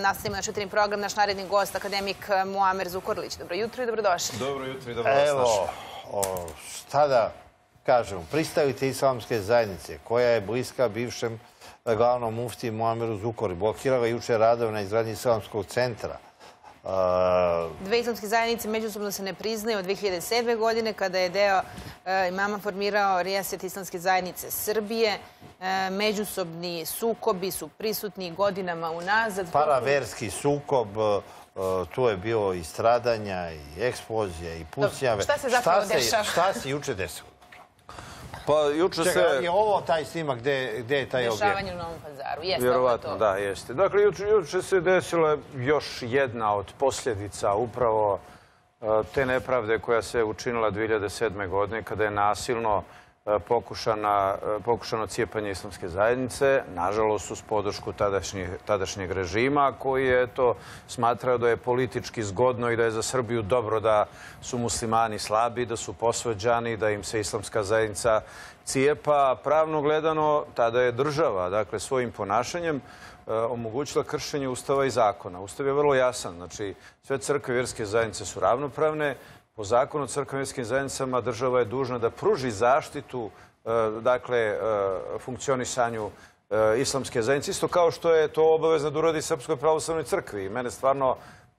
Nastavimo naš jutarnji program, naš naredni gost, akademik Muamer Zukorlić. Dobro jutro i dobrodošli. Dobro jutro i dobro vas Evo, o, šta da kažemo, pristavite islamske zajednice koja je bliska bivšem eh, glavnom mufti Muameru Zukori. Blokirala juče radove na izgradnji islamskog centra. E, Dve islamske zajednice međusobno se ne priznaju od 2007. godine kada je deo e, imama formirao Rijaset islamske zajednice Srbije. E, međusobni sukobi su prisutni godinama unazad. paraverski sukob, e, tu je bilo i stradanja, i eksplozija, i pucnjave. šta se zapravo dešava? Šta se juče desilo? Pa juče Čekaj, se... je ovo taj snimak gde, gde je taj objekt? Dešavanje u Novom pazaru. Jeste, Vjerovatno, to. da, jeste. Dakle, juče, juče se desila još jedna od posljedica upravo e, te nepravde koja se učinila 2007. godine kada je nasilno pokušana, e, pokušano cijepanje islamske zajednice, nažalost uz podršku tadašnjeg, tadašnjeg režima koji je to smatrao da je politički zgodno i da je za Srbiju dobro da su muslimani slabi, da su posveđani, da im se islamska zajednica cijepa. Pravno gledano, tada je država, dakle, svojim ponašanjem e, omogućila kršenje Ustava i zakona. Ustav je vrlo jasan, znači sve crkve i vjerske zajednice su ravnopravne. Po zakonu o vjerskim zajednicama država je dužna da pruži zaštitu e, dakle, e, funkcionisanju e, islamske zajednice, isto kao što je to obavezno da uradi Srpskoj pravoslavnoj crkvi. Mene stvarno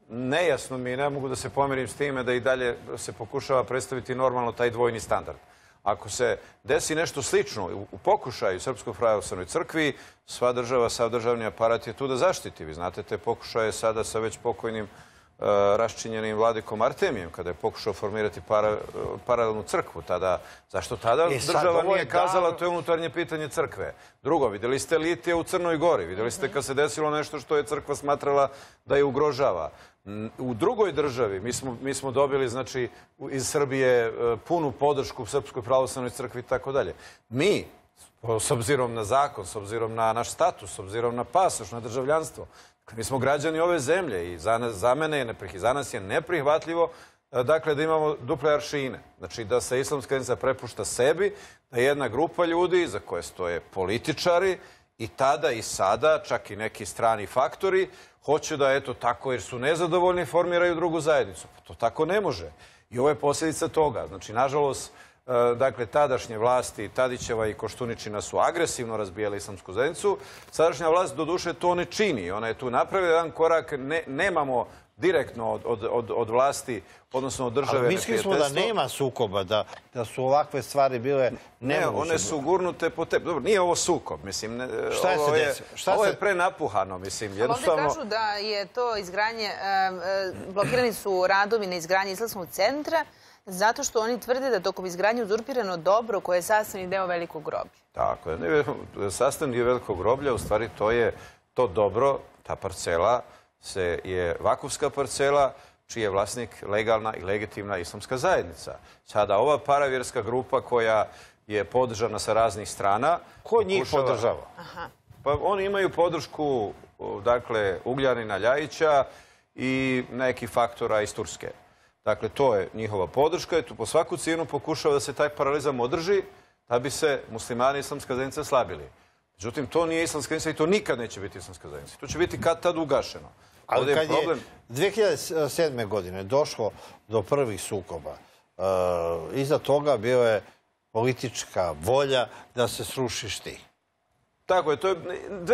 nejasno mi ne mogu da se pomirim s time da i dalje se pokušava predstaviti normalno taj dvojni standard. Ako se desi nešto slično u, pokušaju Srpskoj pravoslavnoj crkvi, sva država, sav državni aparat je tu da zaštiti. Vi znate te pokušaje sada sa već pokojnim raščinjenim vladikom Artemijem, kada je pokušao formirati para- paralelnu crkvu. Tada, zašto tada E, sad, država nije kazala to je unutarnje pitanje crkve? Drugo, vidjeli ste litije u Crnoj Gori, vidjeli ste kad se desilo nešto što je crkva smatrala da je ugrožava. U drugoj državi mi smo, mi smo dobili znači, iz Srbije e, punu podršku Srpskoj pravoslavnoj crkvi i tako dalje. Mi, s obzirom na zakon, s obzirom na naš status, s obzirom na pasoš, na državljanstvo, mi smo građani ove zemlje i za, mene je neprih, za nas je neprihvatljivo e, dakle da imamo duple aršine. Znači da se islamska zajednica prepušta sebi, da jedna grupa ljudi za koje stoje političari i tada i sada, čak i neki strani faktori, hoće da eto tako jer su nezadovoljni formiraju drugu zajednicu. Pa to tako ne može. I ovo je posljedica toga. Znači, nažalost, dakle, tadašnje vlasti, Tadićeva i Koštuničina su agresivno razbijali islamsku zajednicu. Sadašnja vlast, do duše, to ne čini. Ona je tu napravila jedan korak, ne, nemamo direktno od, od, od, od vlasti, odnosno od države Ali mislili smo da nema sukoba, da, da su ovakve stvari bile Ne, one su gurnute po tebi. Dobro, nije ovo sukob, mislim. Ne, Šta je se ovo? Šta ovo se- je prenapuhano, mislim. Ali Ovdje Jednostavno, kažu da je to izgranje, e, blokirani su radovi na izgradnji islamskog centra zato što oni tvrde da tokom izgradnje uzurpirano dobro koje je sastavni deo velikog groblja. Tako je. Sastavni dio velikog groblja, u stvari to je to dobro, ta parcela se je vakufska parcela, čiji je vlasnik legalna i legitimna islamska zajednica. Sada ova paravjerska grupa koja je podržana sa raznih strana... Ko njih podržava? Pa oni imaju podršku, dakle, Ugljanina Ljajića i nekih faktora iz Turske. Dakle, to je njihova podrška i tu po svaku cijenu pokušava da se taj paralizam održi da bi se muslimani i islamska zajednica slabili. Međutim, to nije islamska zajednica i to nikad neće biti islamska zajednica. To će biti kad tad ugašeno. Ovdje Ali je kad problem... je 2007. godine došlo do prvih sukoba, e, iza toga bio je politička volja da se sruši štih. Tako je, to je,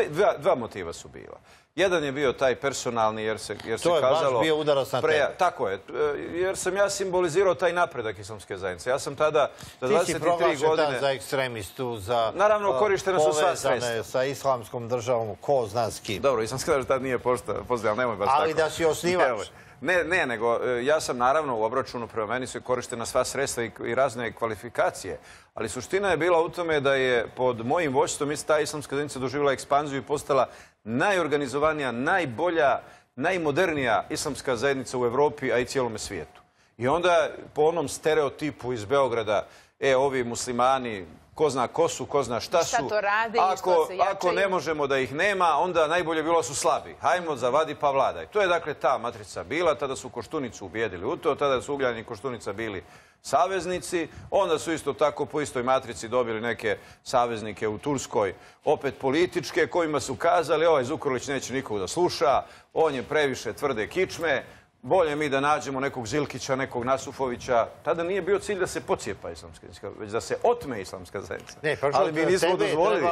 dva, dva motiva su bila. Jedan je bio taj personalni jer se, jer se To je baš bio udarac na tebe. Tako je, e, jer sam ja simbolizirao taj napredak islamske zajednice. Ja sam tada za Ti si 23 proglašen tad godine... za ekstremistu, za Naravno, e, korištena su sva povezane sredstva. sa islamskom državom, ko zna s kim. Dobro, islamska zajednica tad nije pozdrav, nemoj baš Ali tako. da si osnivač. Nemoj. Ne, ne, nego e, ja sam naravno u obračunu prema meni su korištena sva sredstva i, razne kvalifikacije, ali suština je bila u tome da je pod mojim vođstvom ta islamska zajednica doživjela ekspanziju i postala najorganizovanija, najbolja, najmodernija islamska zajednica u Evropi, a i cijelome svijetu. I onda po onom stereotipu iz Beograda, e, ovi muslimani, ko zna ko su, ko zna šta su. Šta to rade i ako, što se. Ako ne možemo da ih nema, onda najbolje bilo su slabi. Hajmo, zavadi pa vladaj. To je dakle ta matrica bila, tada su Koštunicu ubijedili u to, tada su Ugljani i Koštunica bili saveznici, onda su isto tako po istoj matrici dobili neke saveznike u Turskoj, opet političke, kojima su kazali ovaj Zukorlić neće nikog da sluša, on je previše tvrde kičme, bolje mi da nađemo nekog Zilkića, nekog Nasufovića. Tada nije bio cilj da se pocijepa islamska zajednica, već da se otme islamska zajednica. Ne, Ali mi nismo dozvolili.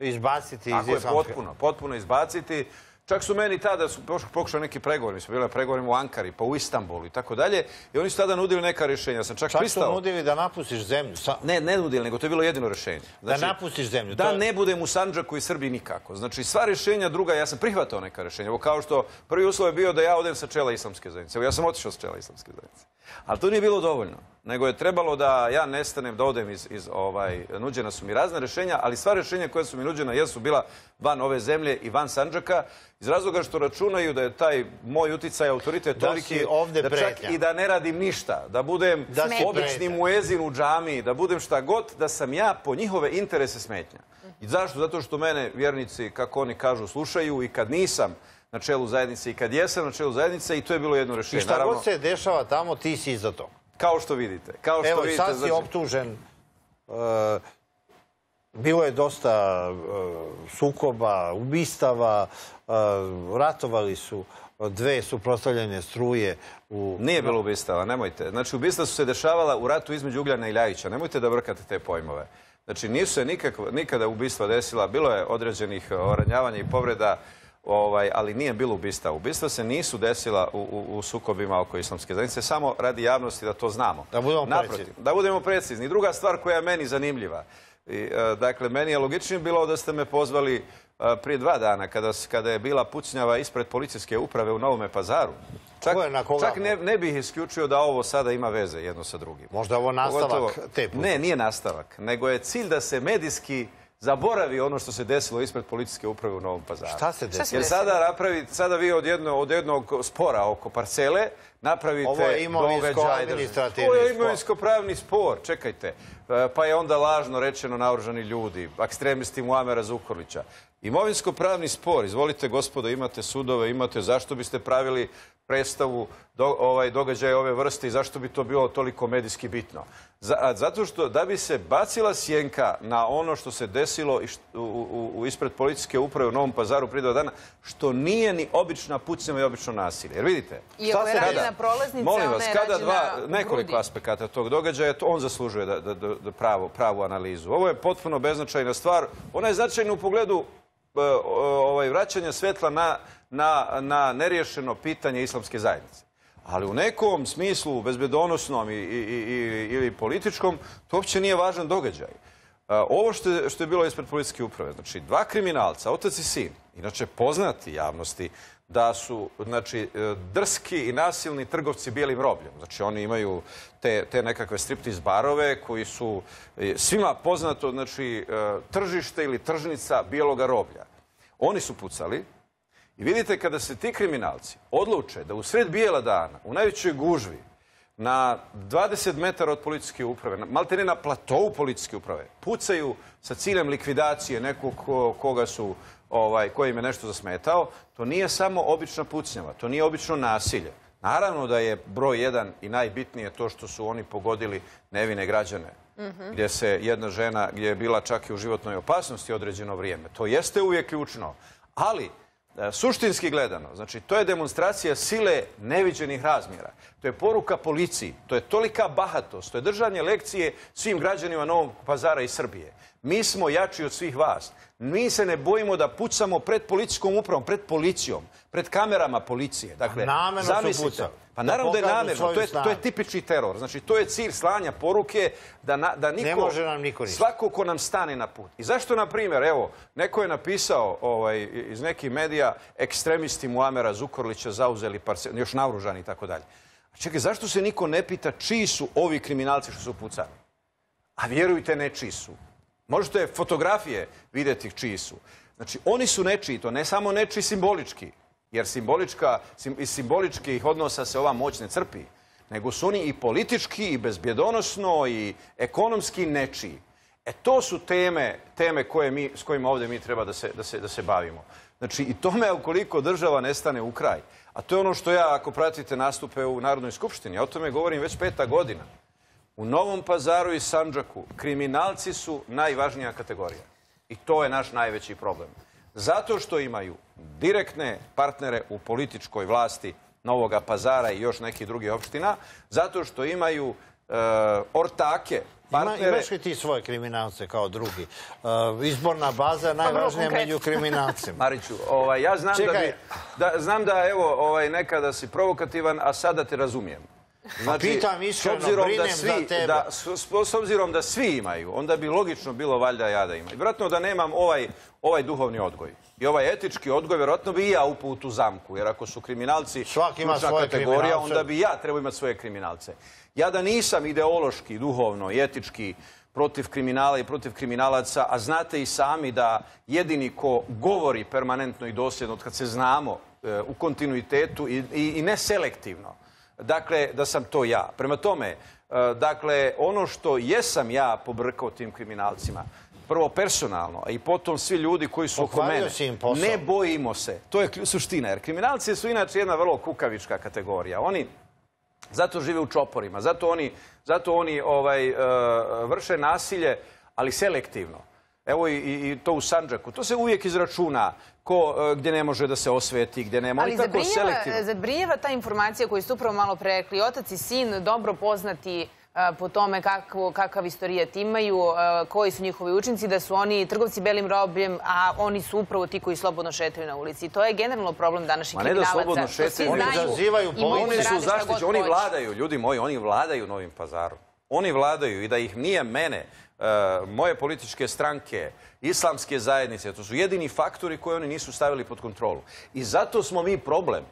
izbaciti iz Tako je, islamske. potpuno, potpuno izbaciti. Čak su meni tada su pokušali neki pregovori, mi smo bili na pregovorima u Ankari, pa u Istanbulu i tako dalje. I oni su tada nudili neka rješenja. Ja sam čak, Čak su pristao. nudili da napustiš zemlju. Sa- Ne, ne nudili, nego to je bilo jedino rješenje. Da napustiš zemlju. Da To ne budem u Sandžaku i Srbiji nikako. Znači, sva rješenja druga, ja sam prihvatao neka rješenja. Evo kao što prvi uslov je bio da ja odem sa čela islamske zajednice. Evo ja sam otišao sa čela islamske zajednice. Ali to nije bilo dovoljno. Nego je trebalo da ja nestanem, da odem iz, iz ovaj, nuđena su mi razna rješenja, ali sva rješenja koja su mi nuđena jesu bila van ove zemlje i van Sandžaka, iz razloga što računaju da je taj moj uticaj, autoritet Da toliki ovde da čak pretnja. i da ne radim ništa, da budem Da obični muezin u džamiji, da budem šta god, da sam ja po njihove interese smetnja. I zašto? Zato što mene vjernici, kako oni kažu, slušaju i kad nisam na čelu zajednice i kad jesam na čelu zajednice i to je bilo jedno I rješenje. šta Naravno, god se dešava tamo, ti si iza toga. Kao što vidite. Kao što Evo, vidite, sad si znači- optužen. e, bilo je dosta e, sukoba, ubistava, e, ratovali su dve suprotstavljene struje u... Nije bilo ubistava, nemojte. Znači, ubistva su se dešavala u ratu između Ugljana i Ljajića. Nemojte da brkate te pojmove. Znači, nisu se nikakva, nikada ubistva desila. Bilo je određenih e, ranjavanja i povreda, ovaj, ali nije bilo ubistva. Ubistva se nisu desila u, u, u sukobima oko islamske zajednice, samo radi javnosti da to znamo. Da budemo Naprotiv, precizni. Da budemo precizni. Druga stvar koja je meni zanimljiva. I, e, dakle, meni je logičnije bilo da ste me pozvali e, prije dva dana, kada, kada je bila pucnjava ispred policijske uprave u Novome pazaru. Čak, Ko je na koga? čak ne, ne bih isključio da ovo sada ima veze jedno sa drugim. Možda ovo nastavak Pogotovo- te pucnjave. Ne, nije nastavak, nego je cilj da se medijski zaboravi ono što se desilo ispred policijske uprave u Novom pazaru. Šta se desilo? Jer sada, napravi, sada vi od, jedno, od jednog spora oko parcele napravite Ovo je imovinsko-administrativni događaj. Ovo je spor. imovinsko-pravni spor, čekajte. E, Pa je onda lažno rečeno naoružani ljudi, ekstremisti Muamera Zukorlića. Imovinsko-pravni spor, izvolite gospodo, imate sudove, imate, zašto biste pravili predstavu do, ovaj, događaja ove vrste i zašto bi to bilo toliko medijski bitno? Zato što da bi se bacila sjenka na ono što se desilo i št- u, u, u- ispred policijske uprave u Novom pazaru prije dva dana, što nije ni obična pucnjava i obično nasilje. Jer vidite, I je se kada- prolaznica, Molim vas, kada dva, nekoliko aspekata tog događaja, to on zaslužuje da, da, da, da pravo, pravu analizu. Ovo je potpuno beznačajna stvar. Ona je značajna u pogledu e, ovaj, vraćanja svetla na, na, neriješeno pitanje islamske zajednice. Ali u nekom smislu, bezbedonosnom i, ili političkom, to uopće nije važan događaj. E, Ovo što je, bilo ispred policijske uprave, znači dva kriminalca, otac i sin, inače poznati javnosti, da su znači, e, drski i nasilni trgovci bijelim robljem. Znači oni imaju te, nekakve striptiz barove koji su e, svima poznato znači, tržište ili tržnica bijeloga roblja. Oni su pucali, i vidite kada se ti kriminalci odluče da u sred bijela dana, u najvećoj gužvi, na 20 metara od policijske uprave, malte ne na platovu policijske uprave, pucaju sa ciljem likvidacije nekog ko- koga su, ovaj, koji im je nešto zasmetao, to nije samo obična pucnjava, to nije obično nasilje. Naravno da je broj jedan i najbitnije to što su oni pogodili nevine građane, gdje se jedna žena, gdje je bila čak i u životnoj opasnosti određeno vrijeme. To jeste uvijek ključno, ali Suštinski gledano, znači to je demonstracija sile neviđenih razmjera. To je poruka policiji, to je tolika bahatost, to je držanje lekcije svim građanima Novog pazara i Srbije. Mi smo jači od svih vas. Mi se ne bojimo da pucamo pred policijskom upravom, pred policijom, pred kamerama policije. Dakle, Namerno su zamislite. pucali. Pa naravno da je namjerno, to je, to je tipični teror. Znači, to je cilj slanja poruke da, na, da niko... Ne može nam niko ništa. Svako ko nam stane na put. I zašto, na primjer, evo, neko je napisao ovaj, iz nekih medija ekstremisti Muamera Zukorlića zauzeli parcel, još naoružani i tako dalje. A čekaj, zašto se niko ne pita čiji su ovi kriminalci što su pucali? A vjerujte, ne čiji su. Možete fotografije vidjeti čiji su. Znači, oni su nečiji, to ne samo nečiji simbolički, jer iz simboličkih odnosa se ova moć ne crpi, nego su oni i politički, i bezbjedonosno, i ekonomski nečiji. E to su teme, teme koje mi, s kojima ovdje mi treba da se, da, se, da se bavimo. Znači i tome ukoliko država nestane u kraj, a to je ono što ja ako pratite nastupe u Narodnoj skupštini, ja o tome govorim već peta godina. U Novom pazaru i Sanđaku kriminalci su najvažnija kategorija. I to je naš najveći problem. Zato što imaju direktne partnere u političkoj vlasti Novoga pazara i još nekih drugih opština, zato što imaju e, ortake, Ima, partnere... imaš li ti svoje kriminalce kao drugi? Uh, izborna baza je najvažnija među kriminalcima. Mariću, ovaj, ja znam da, bi, da, znam da evo, ovaj, nekada si provokativan, a sada te razumijem. Znači, pitam iskreno, s obzirom da brinem za svi, tebe. Da, s, obzirom da svi imaju, onda bi logično bilo valjda ja da imam. I vjerojatno da nemam ovaj, ovaj duhovni odgoj. I ovaj etički odgoj, vjerojatno bi i ja upao u tu zamku. Jer ako su kriminalci ima svoje kategorija, onda bi ja trebao imati svoje kriminalce. Ja da nisam ideološki, duhovno i etički protiv kriminala i protiv kriminalaca, a znate i sami da jedini ko govori permanentno i dosljedno, od kad se znamo e, u kontinuitetu i, i, i ne selektivno, dakle, da sam to ja. Prema tome, e, dakle, ono što jesam ja pobrkao tim kriminalcima, prvo personalno, a i potom svi ljudi koji su oko mene, ne bojimo se. To je suština, jer kriminalci su inače jedna vrlo kukavička kategorija. Oni zato žive u čoporima, zato oni, zato oni ovaj, e, vrše nasilje, ali selektivno. Evo i, to u Sanđaku. To se uvijek izračuna ko, e, gdje ne može da se osveti, gdje nema. Ali zabrinjava, ta informacija koju ste upravo malo pre rekli. Otac i sin dobro poznati a, po tome kakav istorijat imaju, a, koji su njihovi učinci, da su oni trgovci belim robljem, a oni su upravo ti koji slobodno šetaju na ulici. To je generalno problem današnjih Ma ne da kriminalaca. slobodno šetaju, oni izazivaju Oni su zaštićeni, oni vladaju, ljudi moji, oni vladaju Novim pazarom. Oni vladaju i da ih nije mene, e, moje političke stranke, islamske zajednice, to su jedini faktori koje oni nisu stavili pod kontrolu. I zato smo mi problem.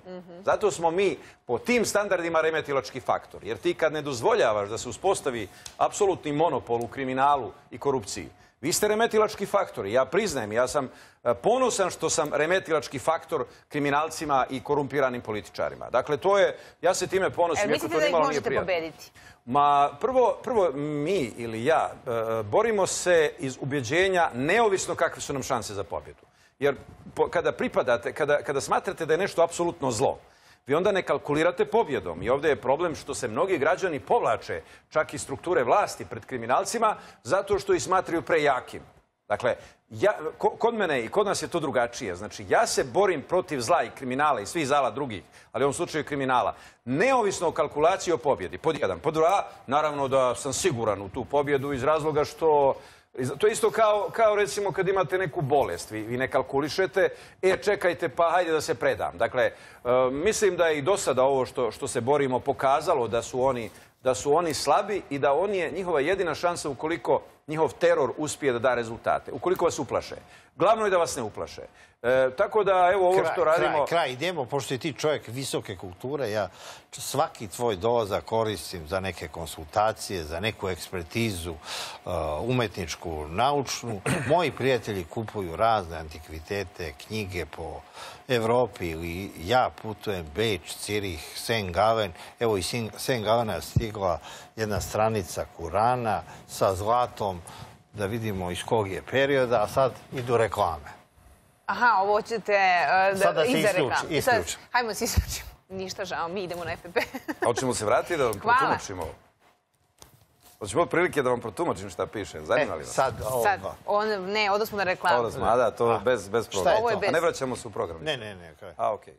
Zato smo mi po tim standardima remetilački faktor. Jer ti kad ne dozvoljavaš da se uspostavi apsolutni monopol u kriminalu i korupciji, vi ste remetilački faktor. Ja priznajem, ja sam e, ponosan što sam remetilački faktor kriminalcima i korumpiranim političarima. Dakle, to je, ja se time ponosim. Iako mislite to da ih možete pobediti? Ma, prvo, prvo mi ili ja e, borimo se iz ubjeđenja neovisno kakve su nam šanse za pobjedu. Jer po- kada pripadate, kada, kada smatrate da je nešto apsolutno zlo, vi onda ne kalkulirate pobjedom. I ovdje je problem što se mnogi građani povlače čak i strukture vlasti pred kriminalcima zato što ih smatraju prejakim. Dakle, ja, ko- kod mene i kod nas je to drugačije. Znači, ja se borim protiv zla i kriminala i svih zala drugih, ali u ovom slučaju kriminala, neovisno o kalkulaciji o pobjedi. Pod jedan. Pod dva, naravno da sam siguran u tu pobjedu iz razloga što to je isto kao, kao recimo kad imate neku bolest, vi, vi ne kalkulišete, e čekajte pa hajde da se predam. Dakle, e, mislim da je i do sada ovo što, što se borimo pokazalo da su oni da su oni slabi i da oni je njihova jedina šansa ukoliko njihov teror uspije da da rezultate, ukoliko vas uplaše. Glavno je da vas ne uplaše. E, tako da, evo, ovo što radimo... Kraj, kraj, idemo, pošto je ti čovjek visoke kulture, ja svaki tvoj dolazak koristim za neke konsultacije, za neku ekspertizu, uh, umetničku, naučnu. Moji prijatelji kupuju razne antikvitete, knjige po Evropi ili ja putujem Beč, Cirih, Sen Galen. Evo iz Sen Galena je stigla jedna stranica Kurana sa zlatom da vidimo iz kog je perioda, a sad idu reklame. Aha, ovo ćete uh, da Sad da se isključi, reklame. Hajmo se isključimo. Ništa žao, mi idemo na FPP. Hoćemo se vratiti da vam Hvala. Hoćemo prilike da vam protumačim šta piše. Zanima li E, vas? sad, Sad, ovo. on, ne, odnosno na reklamu. Ovo smo, a da, to bez, bez. Ovo je to? A ne vraćamo se u program. Ne, ne, ne. A, okej.